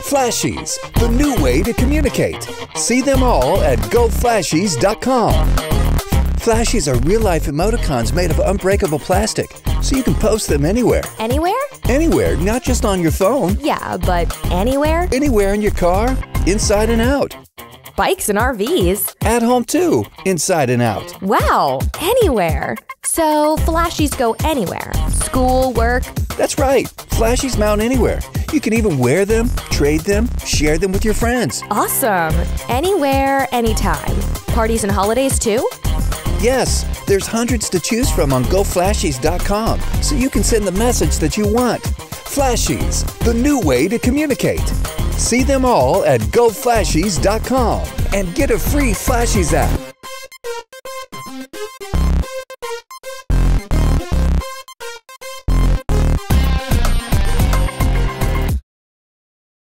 Flashies, the new way to communicate. See them all at goflashies.com. Flashies are real life emoticons made of unbreakable plastic, so you can post them anywhere. Anywhere? Anywhere, not just on your phone. Yeah, but anywhere? Anywhere in your car, inside and out. Bikes and RVs. At home too, inside and out. Wow, anywhere. So flashies go anywhere. School, work. That's right. Flashies mount anywhere. You can even wear them, trade them, share them with your friends. Awesome. Anywhere, anytime. Parties and holidays too? Yes, there's hundreds to choose from on goflashies.com, so you can send the message that you want. Flashies, the new way to communicate. See them all at goflashies.com and get a free Flashies app.